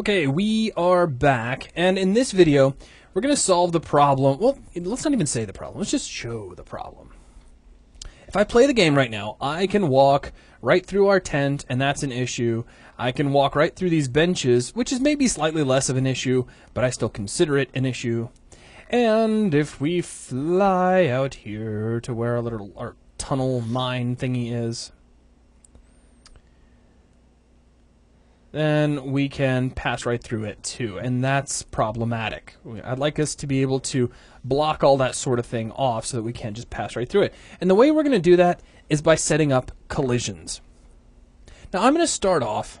Okay, we are back, and in this video, we're going to solve the problem. Well, let's not even say the problem, let's just show the problem. If I play the game right now, I can walk right through our tent, and that's an issue. I can walk right through these benches, which is maybe slightly less of an issue, but I still consider it an issue. And if we fly out here to where our little our tunnel mine thingy is, then we can pass right through it too, and that's problematic. I'd like us to be able to block all that sort of thing off so that we can't just pass right through it. And the way we're going to do that is by setting up collisions. Now I'm going to start off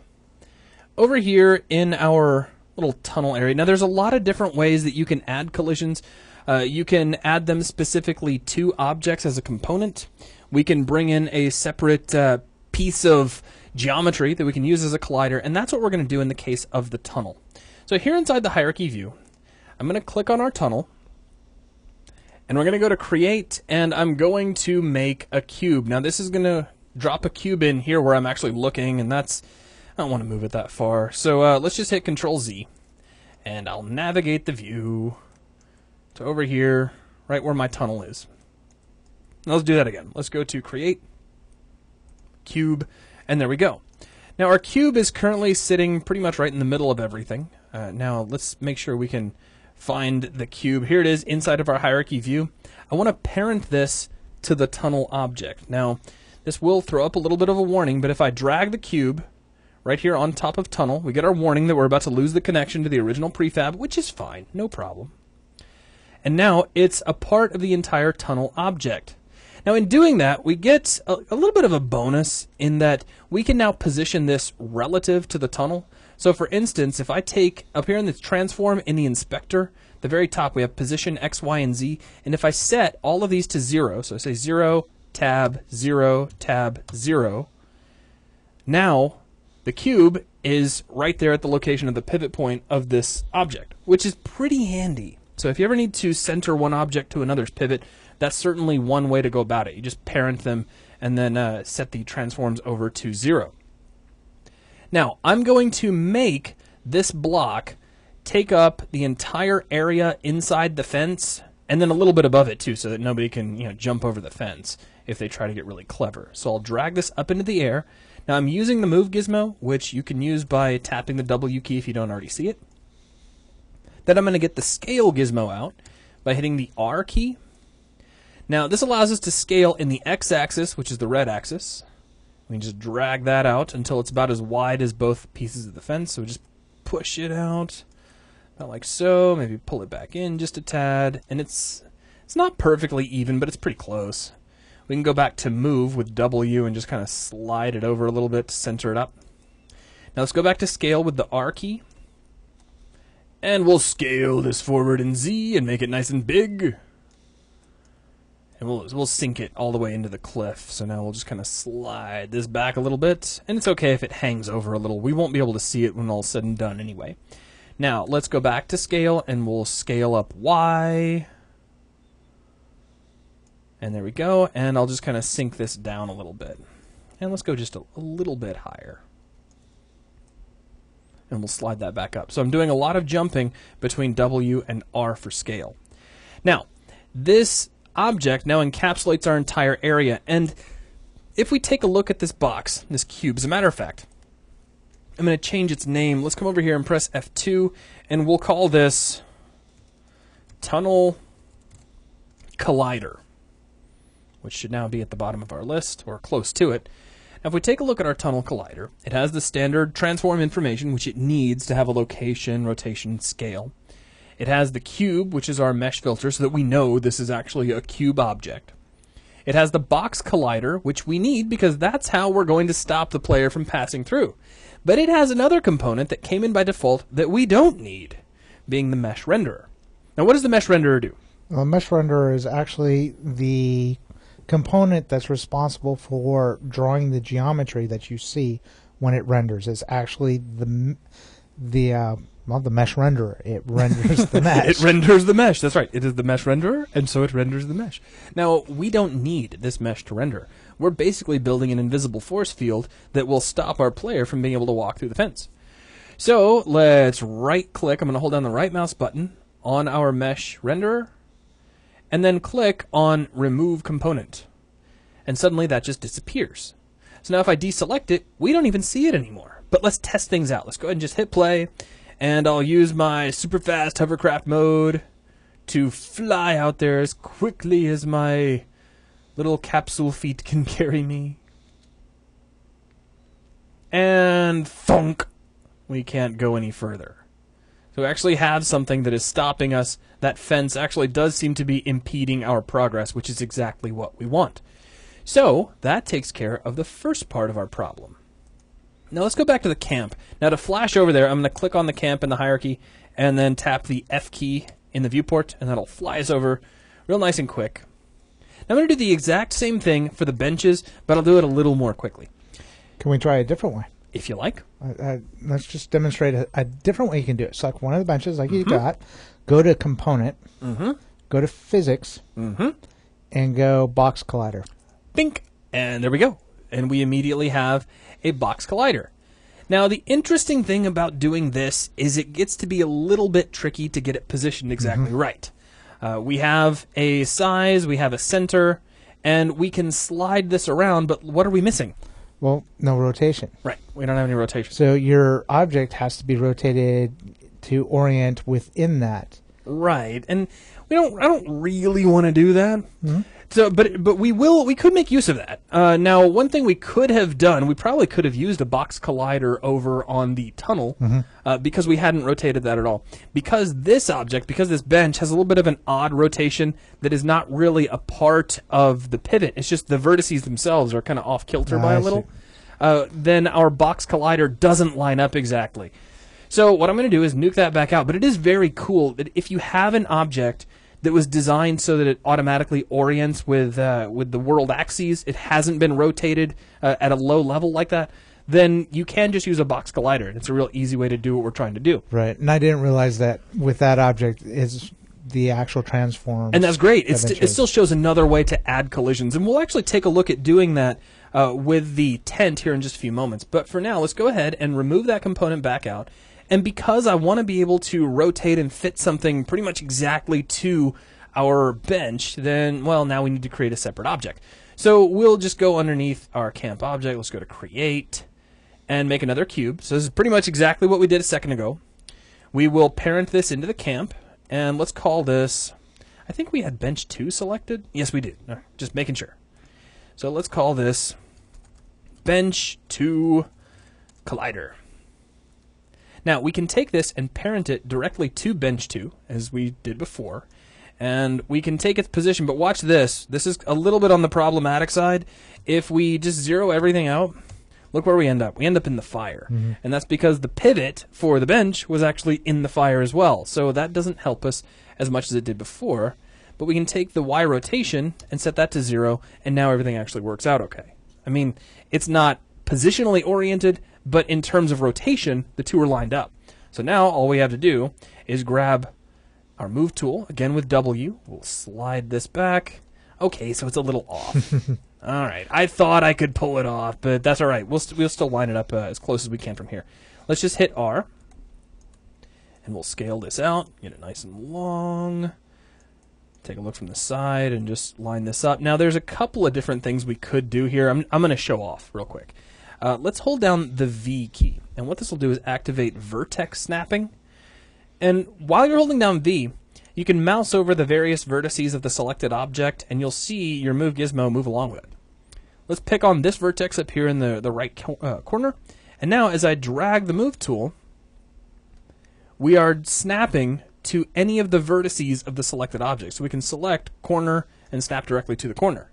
over here in our little tunnel area. Now there's a lot of different ways that you can add collisions. Uh, you can add them specifically to objects as a component. We can bring in a separate uh, piece of geometry that we can use as a collider, and that's what we're going to do in the case of the tunnel. So here inside the hierarchy view, I'm going to click on our tunnel, and we're going to go to create, and I'm going to make a cube. Now this is going to drop a cube in here where I'm actually looking, and that's, I don't want to move it that far. So uh, let's just hit Control Z, and I'll navigate the view to over here, right where my tunnel is. Let's do that again. Let's go to create, cube, and there we go. Now our cube is currently sitting pretty much right in the middle of everything. Uh, now let's make sure we can find the cube. Here it is inside of our hierarchy view. I want to parent this to the tunnel object. Now this will throw up a little bit of a warning, but if I drag the cube right here on top of tunnel, we get our warning that we're about to lose the connection to the original prefab, which is fine, no problem. And now it's a part of the entire tunnel object. Now, in doing that, we get a, a, little bit of a bonus in that we can now position this relative to the tunnel. So, for instance, if I take up here in the transform in the inspector, the very top we have position X, Y, and Z. And if I set all of these to zero, so I say zero, tab, zero, tab, zero, now the cube is right there at the location of the pivot point of this object, which is pretty handy. So if you ever need to center one object to another's pivot, that's certainly one way to go about it. You just parent them and then uh, set the transforms over to zero. Now, I'm going to make this block take up the entire area inside the fence and then a little bit above it too so that nobody can you know jump over the fence if they try to get really clever. So I'll drag this up into the air. Now I'm using the move gizmo, which you can use by tapping the W key if you don't already see it. Then I'm going to get the scale gizmo out by hitting the R key now, this allows us to scale in the x-axis, which is the red axis. We can just drag that out until it's about as wide as both pieces of the fence. So we just push it out, about like so. Maybe pull it back in just a tad, and it's it's not perfectly even, but it's pretty close. We can go back to move with W and just kind of slide it over a little bit to center it up. Now let's go back to scale with the R key. And we'll scale this forward in Z and make it nice and big and we'll we'll sink it all the way into the cliff. So now we'll just kind of slide this back a little bit, and it's okay if it hangs over a little. We won't be able to see it when all's said and done anyway. Now let's go back to scale, and we'll scale up Y. And there we go, and I'll just kind of sink this down a little bit. And let's go just a, a little bit higher. And we'll slide that back up. So I'm doing a lot of jumping between W and R for scale. Now, this object now encapsulates our entire area. And if we take a look at this box, this cube, as a matter of fact, I'm going to change its name. Let's come over here and press F2, and we'll call this Tunnel Collider, which should now be at the bottom of our list, or close to it. Now, if we take a look at our Tunnel Collider, it has the standard transform information, which it needs to have a location, rotation, scale. It has the cube, which is our mesh filter, so that we know this is actually a cube object. It has the box collider, which we need because that's how we're going to stop the player from passing through. But it has another component that came in by default that we don't need, being the mesh renderer. Now, what does the mesh renderer do? Well, mesh renderer is actually the component that's responsible for drawing the geometry that you see when it renders. It's actually the the uh, well, the mesh renderer. It renders the mesh. it renders the mesh. That's right. It is the mesh renderer, and so it renders the mesh. Now, we don't need this mesh to render. We're basically building an invisible force field that will stop our player from being able to walk through the fence. So let's right click. I'm going to hold down the right mouse button on our mesh renderer and then click on remove component. And suddenly that just disappears. So now if I deselect it, we don't even see it anymore. But let's test things out. Let's go ahead and just hit play and I'll use my super fast hovercraft mode to fly out there as quickly as my little capsule feet can carry me. And thunk, we can't go any further. So we actually have something that is stopping us. That fence actually does seem to be impeding our progress, which is exactly what we want. So that takes care of the first part of our problem. Now let's go back to the camp. Now to flash over there, I'm going to click on the camp in the hierarchy and then tap the F key in the viewport, and that'll fly us over real nice and quick. Now I'm going to do the exact same thing for the benches, but I'll do it a little more quickly, Can we try a different way? if you like. Uh, uh, let's just demonstrate a, a different way you can do it. Select one of the benches like you got, go to component, Mm-hmm. go to physics, Mm-hmm. and go box collider. Bink! And there we go. And we immediately have a box collider. Now, the interesting thing about doing this is it gets to be a little bit tricky to get it positioned exactly right. Uh, we have a size, we have a center, and we can slide this around, but what are we missing? Well, no rotation. Right, we don't have any rotation. So your object has to be rotated to orient within that. Right, and we don't. I don't really want to do that. So, but but we will. We could make use of that. Uh, now, one thing we could have done, we probably could have used a box collider over on the tunnel uh, because we hadn't rotated that at all. Because this object, because this bench has a little bit of an odd rotation that is not really a part of the pivot. It's just the vertices themselves are kind of off kilter Ah, by a little. Uh, then our box collider doesn't line up exactly. So what I'm going to do is nuke that back out. But it is very cool that if you have an object that was designed so that it automatically orients with uh, with the world axes, it hasn't been rotated uh, at a low level like that, then you can just use a box collider. and It's a real easy way to do what we're trying to do. Right. And I didn't realize that with that object is the actual transform. And that's great. It's, that it still shows another way to add collisions. And we'll actually take a look at doing that uh, with the tent here in just a few moments. But for now, let's go ahead and remove that component back out. And because I want to be able to rotate and fit something pretty much exactly to our bench, then, well, now we need to create a separate object. So we'll just go underneath our camp object. Let's go to create and make another cube. So this is pretty much exactly what we did a second ago. We will parent this into the camp, and let's call this. I think we had bench two selected. Yes, we did. Just making sure. So let's call this bench two collider. Now we can take this and parent it directly to bench two, as we did before, and we can take its position. But watch this. This is a little bit on the problematic side. If we just zero everything out, look where we end up. We end up in the fire. Mm-hmm. And that's because the pivot for the bench was actually in the fire as well. So that doesn't help us as much as it did before. But we can take the Y rotation and set that to zero, and now everything actually works out okay. I mean, it's not positionally oriented, but in terms of rotation, the two are lined up. So now all we have to do is grab our move tool, again with W. We'll slide this back. Okay, so it's a little off. all right, I thought I could pull it off, but that's all right. We'll, st- we'll still line it up uh, as close as we can from here. Let's just hit R, and we'll scale this out, get it nice and long. Take a look from the side and just line this up. Now, there's a couple of different things we could do here. I'm, I'm going to show off real quick. Uh, let's hold down the V key. And what this will do is activate vertex snapping. And while you're holding down V, you can mouse over the various vertices of the selected object, and you'll see your move gizmo move along with it. Let's pick on this vertex up here in the, the right co- uh, corner. And now, as I drag the move tool, we are snapping to any of the vertices of the selected object. So we can select corner and snap directly to the corner.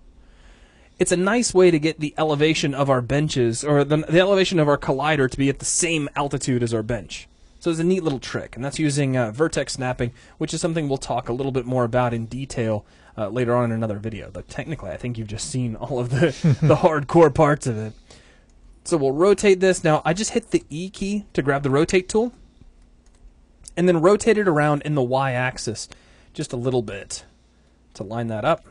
It's a nice way to get the elevation of our benches, or the, the elevation of our collider to be at the same altitude as our bench. So it's a neat little trick, and that's using uh, vertex snapping, which is something we'll talk a little bit more about in detail uh, later on in another video. Though technically, I think you've just seen all of the, the hardcore parts of it. So we'll rotate this. Now, I just hit the E key to grab the rotate tool and then rotate it around in the y axis just a little bit to line that up.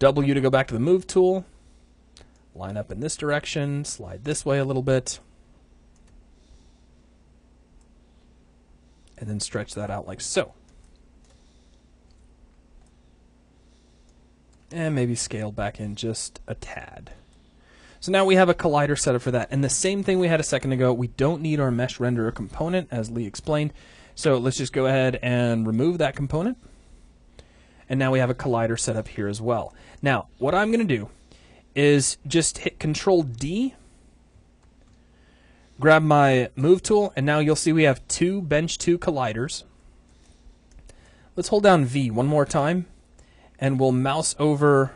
W to go back to the move tool, line up in this direction, slide this way a little bit. and then stretch that out like so. And maybe scale back in just a tad. So now we have a collider set up for that. And the same thing we had a second ago, we don't need our mesh renderer component, as Lee explained. So let's just go ahead and remove that component. And now we have a collider set up here as well. Now, what I'm going to do is just hit Control D, grab my move tool, and now you'll see we have two Bench 2 colliders. Let's hold down V one more time, and we'll mouse over.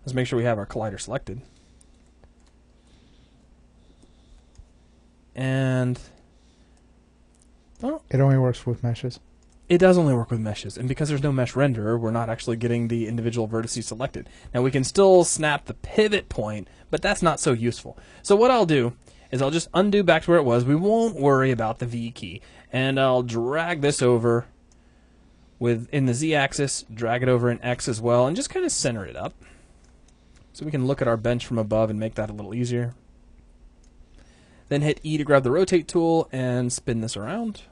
Let's make sure we have our collider selected. And Oh. It only works with meshes. It does only work with meshes, and because there's no mesh renderer, we're not actually getting the individual vertices selected. Now we can still snap the pivot point, but that's not so useful. So what I'll do is I'll just undo back to where it was. We won't worry about the V key, and I'll drag this over with in the Z axis, drag it over in X as well, and just kind of center it up. So we can look at our bench from above and make that a little easier. Then hit E to grab the rotate tool and spin this around.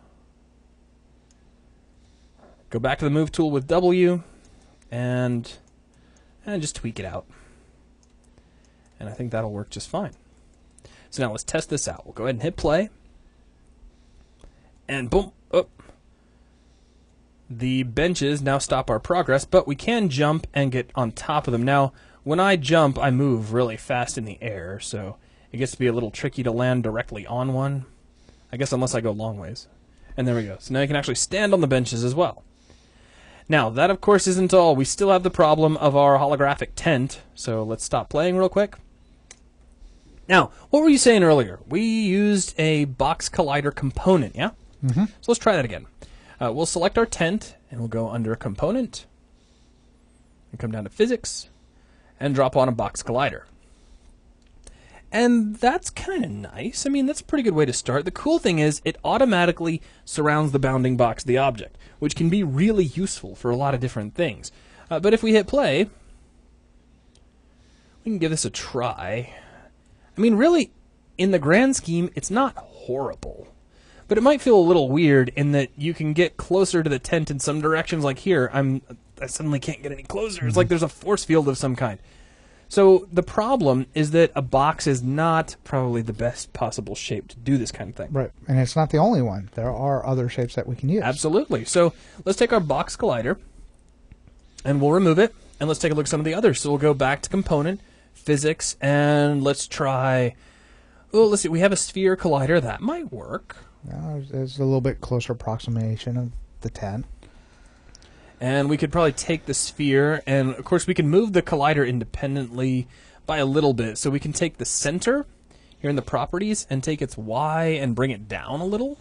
Go back to the move tool with W and and just tweak it out. And I think that'll work just fine. So now let's test this out. We'll go ahead and hit play. And boom, up. The benches now stop our progress, but we can jump and get on top of them. Now, when I jump, I move really fast in the air, so it gets to be a little tricky to land directly on one. I guess unless I go long ways. And there we go. So now you can actually stand on the benches as well. Now, that of course isn't all. We still have the problem of our holographic tent, so let's stop playing real quick. Now, what were you saying earlier? We used a box collider component, yeah? Mm-hmm. So let's try that again. Uh, we'll select our tent, and we'll go under Component, and come down to Physics, and drop on a box collider. And that's kind of nice. I mean, that's a pretty good way to start. The cool thing is, it automatically surrounds the bounding box of the object, which can be really useful for a lot of different things. Uh, but if we hit play, we can give this a try. I mean, really, in the grand scheme, it's not horrible. But it might feel a little weird in that you can get closer to the tent in some directions. Like here, I'm I suddenly can't get any closer. It's like there's a force field of some kind. So the problem is that a box is not probably the best possible shape to do this kind of thing. Right. And it's not the only one. There are other shapes that we can use. Absolutely. So let's take our box collider and we'll remove it and let's take a look at some of the others. So we'll go back to component, physics, and let's try. Oh, let's see. We have a sphere collider. That might work. Uh, there's a little bit closer approximation of the tent. And we could probably take the sphere, and of course, we can move the collider independently by a little bit. So we can take the center here in the properties and take its Y and bring it down a little.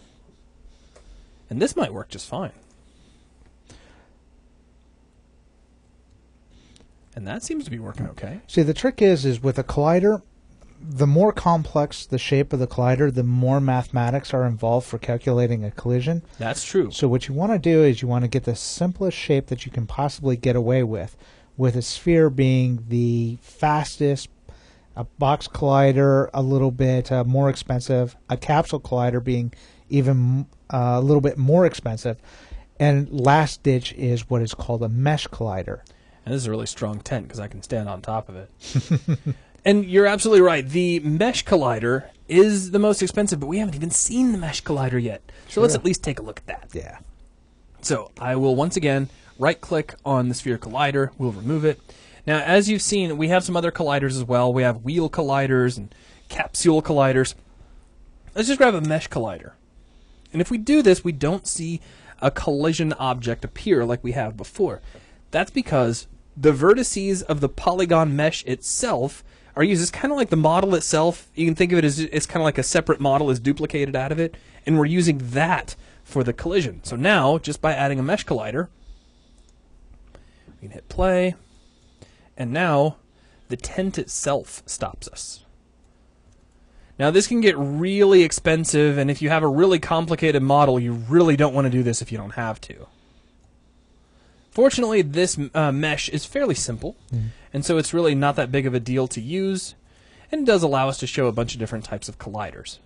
And this might work just fine. And that seems to be working okay. See, the trick is, is with a collider, the more complex the shape of the collider, the more mathematics are involved for calculating a collision. That's true. So what you want to do is you want to get the simplest shape that you can possibly get away with, with a sphere being the fastest, a box collider a little bit uh, more expensive, a capsule collider being even uh, a little bit more expensive, and last ditch is what is called a mesh collider. And this is a really strong tent because I can stand on top of it. and you're absolutely right. The mesh collider is the most expensive, but we haven't even seen the mesh collider yet. So let's at least take a look at that. Yeah. So I will once again right click on the sphere collider. We'll remove it. Now, as you've seen, we have some other colliders as well. We have wheel colliders and capsule colliders. Let's just grab a mesh collider. And if we do this, we don't see a collision object appear like we have before. That's because the vertices of the polygon mesh itself are used. It's kind of like the model itself. You can think of it as it's kind of like a separate model is duplicated out of it, and we're using that for the collision. So now, just by adding a mesh collider, we can hit play, and now the tent itself stops us. Now, this can get really expensive, and if you have a really complicated model, you really don't want to do this if you don't have to. Fortunately, this uh, mesh is fairly simple, and so it's really not that big of a deal to use, and it does allow us to show a bunch of different types of colliders.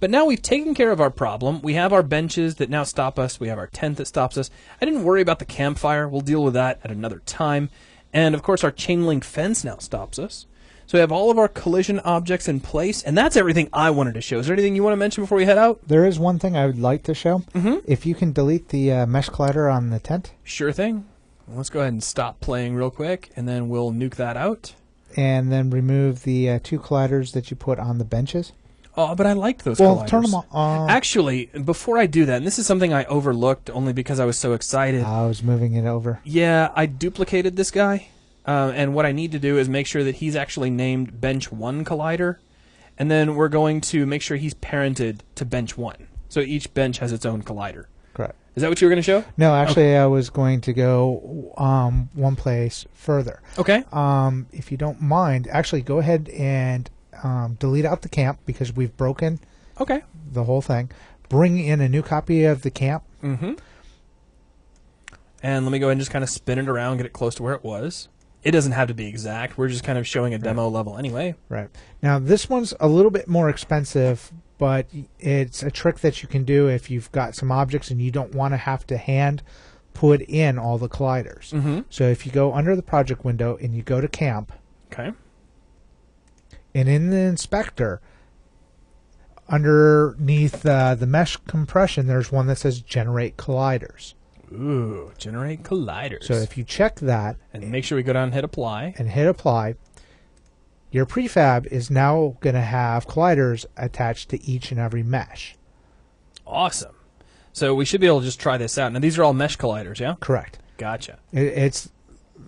But now we've taken care of our problem. We have our benches that now stop us. We have our tent that stops us. I didn't worry about the campfire. We'll deal with that at another time. And of course, our chain link fence now stops us. So we have all of our collision objects in place, and that's everything I wanted to show. Is there anything you want to mention before we head out? There is one thing I would like to show. Mhm. If you can delete the uh, mesh collider on the tent, Sure thing. Let's go ahead and stop playing real quick, and then we'll nuke that out. and then remove the uh, two colliders that you put on the benches. Oh, but I liked those well, colliders. turn them on. Uh, Actually, before I do that, and this is something I overlooked only because I was so excited. I was moving it over. Yeah, I duplicated this guy, uh, and what I need to do is make sure that he's actually named Bench One Collider, and then we're going to make sure he's parented to Bench One. So each bench has its own collider. Is that what you were going to show? No, actually, I was going to go um, one place further. Okay. Um, if you don't mind, actually, go ahead and um, delete out the camp because we've broken Okay. the whole thing. Bring in a new copy of the camp. Mm-hmm. And let me go ahead and just kind of spin it around, get it close to where it was. It doesn't have to be exact. We're just kind of showing a demo level anyway. Right. Now, this one's a little bit more expensive, but it's a trick that you can do if you've got some objects and you don't want to have to hand put in all the colliders. Mm-hmm. So if you go under the project window and you go to camp, Okay. and in the inspector, underneath uh, the mesh compression, there's one that says generate colliders. Ooh, generate colliders. So if you check that and make sure we go down and hit apply. and hit apply, your prefab is now going to have colliders attached to each and every mesh. Awesome. So we should be able to just try this out. Now these are all mesh colliders, yeah? Correct. Gotcha. It's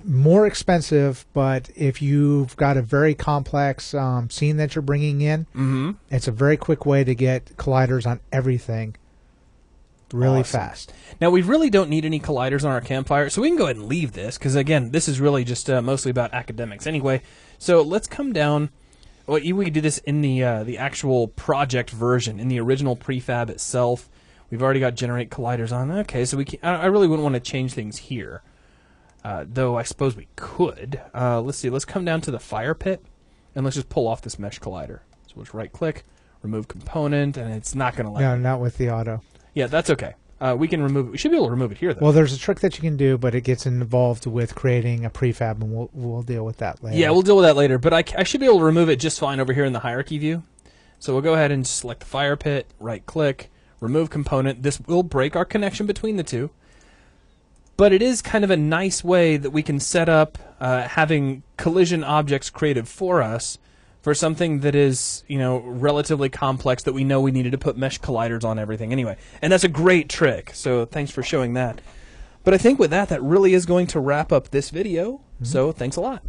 more expensive, but if you've got a very complex um, scene that you're bringing in, Mm-hmm. it's a very quick way to get colliders on everything really Awesome. fast. Now we really don't need any colliders on our campfire, so we can go ahead and leave this because again, this is really just uh, mostly about academics anyway. So let's come down. Well, we did this in the uh, the actual project version in the original prefab itself. We've already got generate colliders on. Okay, so we can, I I really wouldn't want to change things here, uh, though I suppose we could. Uh, let's see. Let's come down to the fire pit and let's just pull off this mesh collider. So we'll just right click, remove component, and it's not going to let. No, me. not with the auto. Yeah, that's okay. Uh, we can remove. We should be able to remove it here though. Well, there's a trick that you can do, but it gets involved with creating a prefab, and we'll we'll deal with that later. Yeah, we'll deal with that later. But I should be able to remove it just fine over here in the hierarchy view. So we'll go ahead and select the fire pit, right click, remove component. This will break our connection between the two. But it is kind of a nice way that we can set up uh, having collision objects created for us for something that is, you know, relatively complex that we know we needed to put mesh colliders on everything anyway. And that's a great trick. So thanks for showing that. But I think with that, that really is going to wrap up this video. Mm-hmm. So thanks a lot.